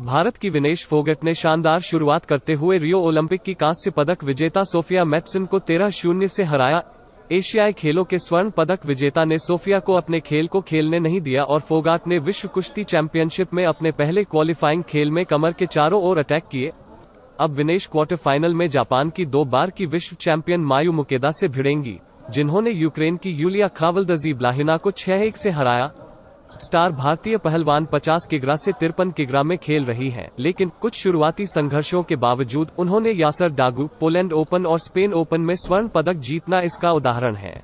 भारत की विनेश फोगट ने शानदार शुरुआत करते हुए रियो ओलंपिक की कांस्य पदक विजेता सोफिया मैथसन को तेरह शून्य से हराया। एशियाई खेलों के स्वर्ण पदक विजेता ने सोफिया को अपने खेल को खेलने नहीं दिया और फोगाट ने विश्व कुश्ती चैंपियनशिप में अपने पहले क्वालिफाइंग खेल में कमर के चारों ओर अटैक किए। अब विनेश क्वार्टर फाइनल में जापान की दो बार की विश्व चैंपियन मायू मुकेदा से भिड़ेंगी, जिन्होंने यूक्रेन की यूलिया खावलदजी ब्लाहिना को छह एक से हराया। स्टार भारतीय पहलवान 50 किग्रा से तिरपन किग्रा में खेल रही हैं, लेकिन कुछ शुरुआती संघर्षों के बावजूद उन्होंने यासर डागू पोलैंड ओपन और स्पेन ओपन में स्वर्ण पदक जीतना इसका उदाहरण है।